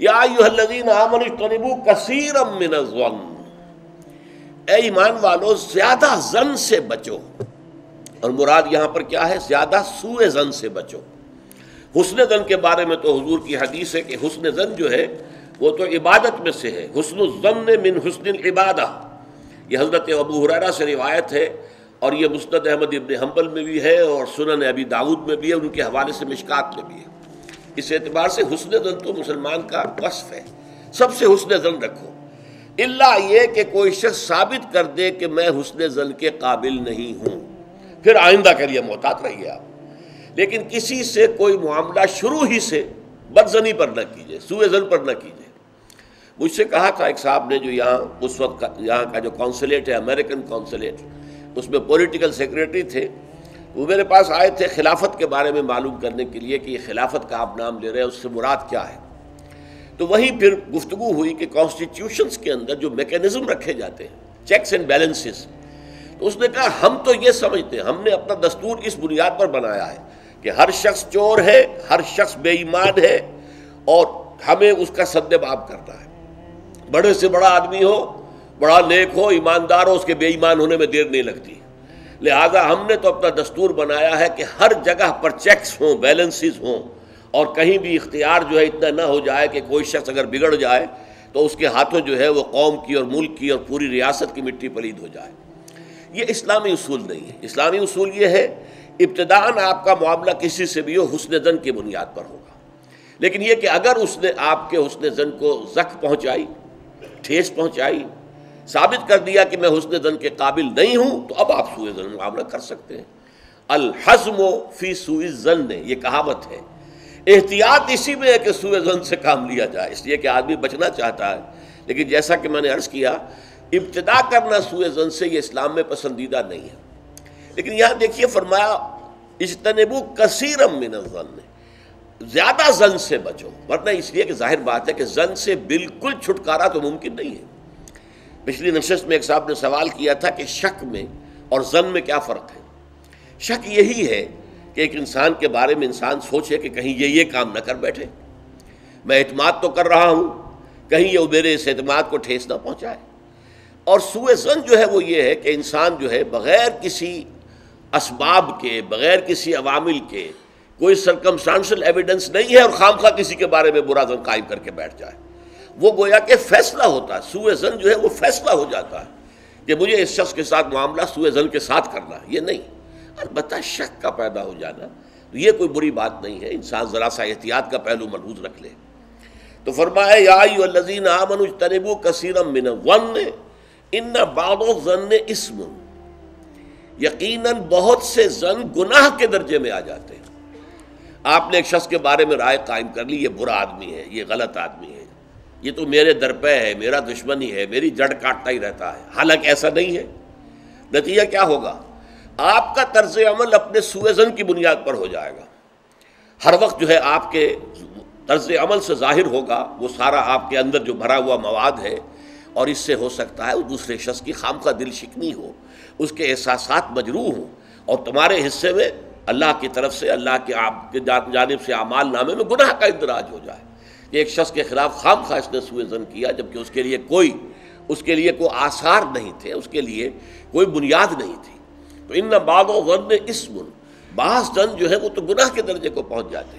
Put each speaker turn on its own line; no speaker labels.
या ईमान वालो, ज़्यादा जन से बचो। और मुराद यहाँ पर क्या है? ज़्यादा सूए जन से बचो। हुसन जन के बारे में तो हजूर की हदीस है कि हुसन जन जो है, वो तो इबादत में से है। हुसन जन मिन हुसन इबादा। यह हज़रत अबू हुरारा से रिवायत है और ये मुस्तद अहमद इबन हम्बल में भी है और सुनन अबी दाऊद में भी है उनके हवाले से मिशकात में भी है। इस एतबार से हुसन जन तो मुसलमान का वस्फ है। सबसे हुसन जन रखो। इल्ला ये कि कोई शख्स साबित कर दे कि मैं हुसन जन के काबिल नहीं हूँ। फिर आइंदा करिए मोहतात रहिए आप। लेकिन किसी से कोई मामला शुरू ही से बदजनी पर न कीजिए, सुए जन पर न कीजिए। मुझसे कहा था एक साहब ने जो यहाँ, उस वक्त यहाँ का जो कौंसलेट है, अमेरिकन कौंसलेट उसमें पॉलिटिकल सेक्रेटरी थे। वो मेरे पास आए थे खिलाफत के बारे में मालूम करने के लिए कि ये खिलाफत का आप नाम ले रहे हैं, उससे मुराद क्या है? तो वहीं फिर गुफ्तु हुई कि कॉन्स्टिट्यूशंस के अंदर जो मैकेनिज्म रखे जाते हैं चेक्स एंड बैलेंसेस तो उसने कहा, हम तो ये समझते हैं, हमने अपना दस्तूर इस बुनियाद पर बनाया है कि हर शख्स चोर है, हर शख्स बेईमान है और हमें उसका सद्देबाब करना है। बड़े से बड़ा आदमी हो, बड़ा नेक हो, ईमानदार हो, उसके बेईमान होने में देर नहीं लगती। लिहाजा हमने तो अपना दस्तूर बनाया है कि हर जगह पर चेक्स हों बैलेंसेस हों, और कहीं भी इख्तियार जो है इतना ना हो जाए कि कोई शख्स अगर बिगड़ जाए तो उसके हाथों जो है वो कौम की और मुल्क की और पूरी रियासत की मिट्टी पलीद हो जाए। ये इस्लामी उसूल नहीं है। इस्लामी उसूल ये है, इब्तदान आपका मामला किसी से भी हो, हुसन जन की बुनियाद पर होगा। लेकिन यह कि अगर उसने आपके हुसन जन को जख पहुँचाई, ठेस पहुँचाई साबित कर दिया कि मैं हुसन जन के काबिल नहीं हूँ तो अब आप सुए जन मामला कर सकते हैं। अलहजम फ़ी सुई जन ने यह कहावत है। एहतियात इसी में है कि सुए जन से काम लिया जाए, इसलिए कि आदमी बचना चाहता है। लेकिन जैसा कि मैंने अर्ज़ किया, इब्तदा करना सुए जन से ये इस्लाम में पसंदीदा नहीं है। लेकिन यहाँ देखिए, फरमाया, इजतनबू कसीरम मिन जन ज़्यादा जन से बचो। वरना इसलिए कि ज़ाहिर बात है कि जन से बिल्कुल छुटकारा तो मुमकिन नहीं है। पिछली नशस्त में एक साहब ने सवाल किया था कि शक में और जन में क्या फ़र्क है। शक यही है कि एक इंसान के बारे में इंसान सोचे कि कहीं ये ये काम न कर बैठे। मैं अतमाद तो कर रहा हूँ, कहीं ये मेरे इस अतमाद को ठेस ना पहुँचाए। और सुए जन जो है वो ये है कि इंसान जो है बग़ैर किसी इसबाब के, बग़ैर किसी अवामिल के, कोई सरकमस्टांशल एविडेंस नहीं है और खाम खा किसी के बारे में बुरा जन कायम करके बैठ जाए। वो गोया कि फैसला होता है। सुए जन जो है वो फैसला हो जाता है कि मुझे इस शख्स के साथ मामला सुए जन के साथ करना है। ये नहीं। अलबत् शक का पैदा हो जाना। तो ये कोई बुरी बात नहीं है। इंसान ज़रा सा एहतियात का पहलू मलहूज रख ले। तो फरमाए याजीन आमन बहुत से गुनाह के दर्जे में आ जाते हैं। आपने एक शख्स के बारे में राय कायम कर ली, ये बुरा आदमी है, ये गलत आदमी है। ये तो मेरे दर पे है, मेरा दुश्मन ही है मेरी जड़ काटता ही रहता है। हालाँकि ऐसा नहीं है। नतीजा क्या होगा? आपका तर्ज अमल अपने सुजन की बुनियाद पर हो जाएगा। हर वक्त जो है आपके तर्ज अमल से ज़ाहिर होगा, वो सारा आपके अंदर जो भरा हुआ मवाद है, और इससे हो सकता है उस दूसरे शख्स की खाम का दिल शिकनी हो, उसके एहसास मजरू हों, और तुम्हारे हिस्से में अल्लाह की तरफ़ से, अल्लाह के आपके जानब से अमाल नामे में गुनाह का इंदराज हो जाए। कि एक शख्स के खिलाफ खाम खा इसने सुजन किया, जबकि उसके लिए कोई, उसके लिए कोई आसार नहीं थे, उसके लिए कोई बुनियाद नहीं थी। तो इन बादों वन इसमुन बास जन जो है वो तो गुनाह के दर्जे को पहुँच जाते